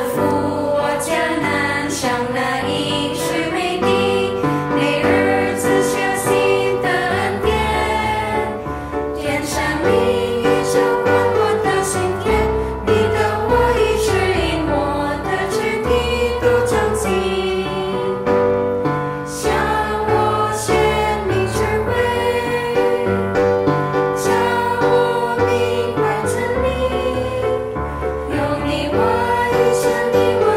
啊 be with